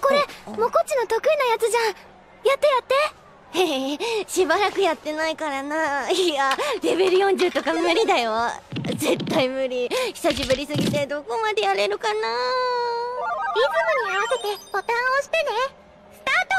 これもこっちの得意なやつじゃん。やってやって。へへしばらくやってないからな。いやレベル40とか無理だよ。絶対無理。久しぶりすぎてどこまでやれるかな。リズムに合わせてボタンを押してね。スタート。